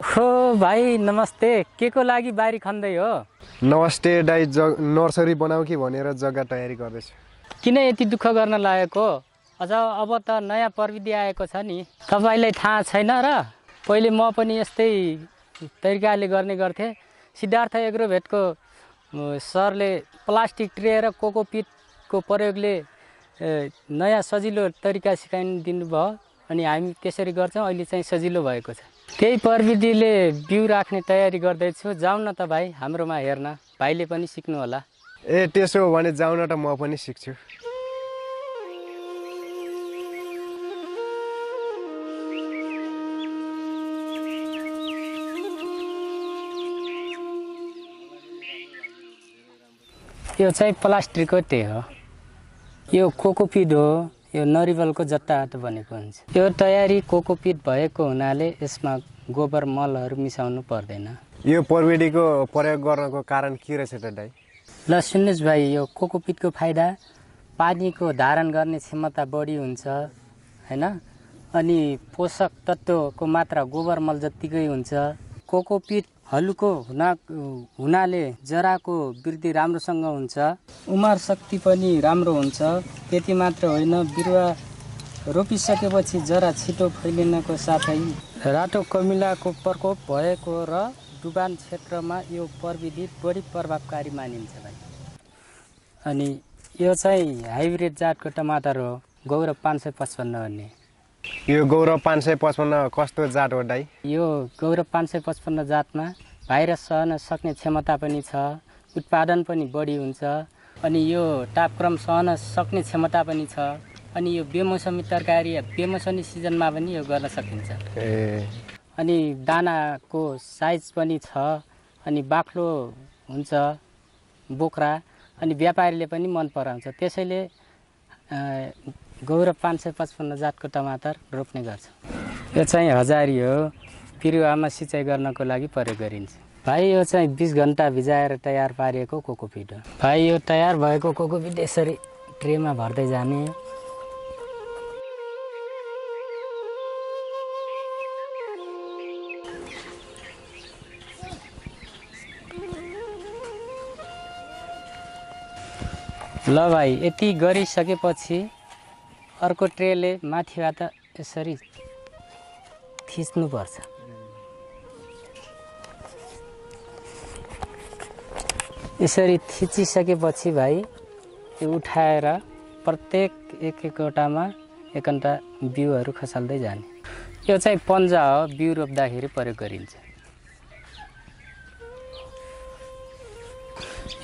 भाइ नमस्ते। के को लागि बारी खन्दै हो? नमस्ते दाई जग नर्सरी बनाऊ कि भनेर जग्गा तयारी गर्दैछु। किन यति दुःख गर्न लागेको? अझ अब त नयाँ प्रविधि आएको छ नि। तपाईँलाई थाहा छैन र? पहिले म पनि यस्तै तरिकाले गर्ने गर्थेँ। सिद्धार्थ एग्रोभेटको सरले प्लास्टिक ट्रे र कोकोपिटको प्रयोगले नयाँ सजिलो तरिका सिकाइदिनु भयो अनि हामी त्यसरी गर्छौँ। अहिले चाहिँ सजिलो भएको छ। त्यही प्रविधिले बिउ राख्ने तयारी गर्दैछु। जाउँ न त भाइ हाम्रोमा हेर्न। भाइले पनि सिक्नु होला ए त्यसो हो भने जाउँ न त म पनि सिक्छु। यो चाहिँ प्लास्टिकको ट्रे हो। यो कोकोपिट हो। यो नरिवलको जत्ताबाट बनेको हुन्छ। यो तयारी कोकोपिट भएको हुनाले यसमा गोबर मलहरू मिसाउनु पर्दैन। यो प्रविधिको प्रयोग गर्नको कारण के रहेछ त दाई? ल सुन्नुहोस् भाइ यो कोकोपिटको फाइदा पानीको धारण गर्ने क्षमता बढी हुन्छ होइन? अनि पोषक तत्त्वको मात्रा गोबर मल जत्तिकै हुन्छ। कोकोपिट हल्को हुना हुनाले जराको वृद्धि राम्रोसँग हुन्छ। उमार शक्ति पनि राम्रो हुन्छ। त्यति मात्र होइन बिरुवा रोपिसकेपछि जरा छिटो फैलिनको साथै रातो कमिलाको प्रकोप भएको र डुबान क्षेत्रमा यो प्रविधि बढी प्रभावकारी मानिन्छ भाइ। अनि यो चाहिँ हाइब्रिड जातको टमाटर हो गौरव पाँच सय पचपन्न भन्ने। यो गौरव पाँच सय पचपन्न कस्तो जात हो दाई? यो गौरव पाँच सय पचपन्न जातमा भाइरस सहन सक्ने क्षमता पनि छ उत्पादन पनि बढी हुन्छ अनि यो तापक्रम सहन सक्ने क्षमता पनि छ अनि यो बेमौसमी तरकारी बेमौसमी सिजनमा पनि यो गर्न सकिन्छ। ए। अनि दानाको साइज पनि छ अनि बाक्लो हुन्छ बोक्रा अनि व्यापारीले पनि मन पराउँछ। त्यसैले गौरव पाँच सय पचपन्न जातको टमाटर रोप्ने गर्छ। यो चाहिँ हजारी हो। बिरुवामा सिँचाइ गर्नको लागि प्रयोग गरिन्छ। भाइ यो चाहिँ बिस घन्टा भिजाएर तयार पारिएको कोकोपिट हो। भाइ यो तयार भएको कोकोपिट यसरी ट्रेमा भर्दै जाने। ल भाइ यति गरिसकेपछि अर्को ट्रेले माथिबाट यसरी थिच्नुपर्छ। यसरी थिचिसकेपछि भाइ यो उठाएर प्रत्येक एक एकवटामा एकवटा बिउहरू खसाल्दै जाने। यो चाहिँ पन्जा हो बिउ रोप्दाखेरि प्रयोग गरिन्छ।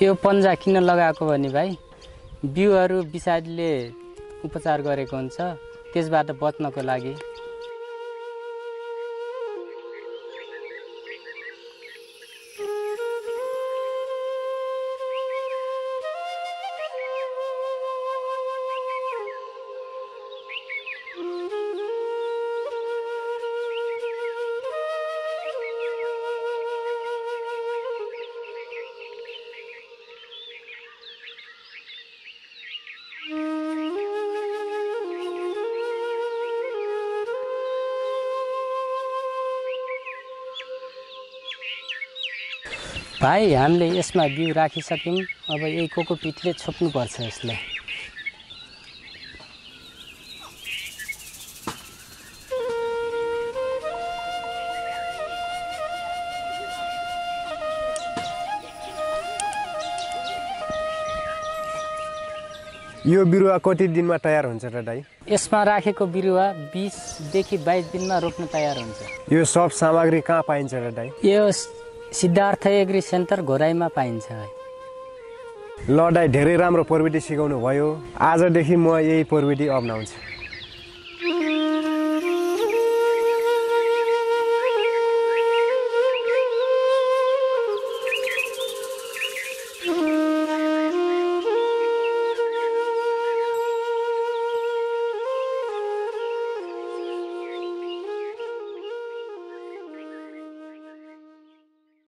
यो पन्जा किन लगाएको भने भाइ बिउहरू विषादीले उपचार गरेको हुन्छ त्यसबाट बच्नको लागि भाइ हामीले यसमा बिउ राखिसक्यौँ। अब यही कोकोपिटले छोप्नुपर्छ यसलाई यो बिरुवा कति दिनमा तयार हुन्छ त दाई? यसमा राखेको बिरुवा बिसदेखि बाइस दिनमा रोप्न तयार हुन्छ। यो सब सामग्री कहाँ पाइन्छ त दाई? यो सिद्धार्थ एग्री सेन्टर घोराइमा पाइन्छ दाई धेरै राम्रो प्रविधि सिकाउनु भयो आजदेखि म यही प्रविधि अप्नाउँछु।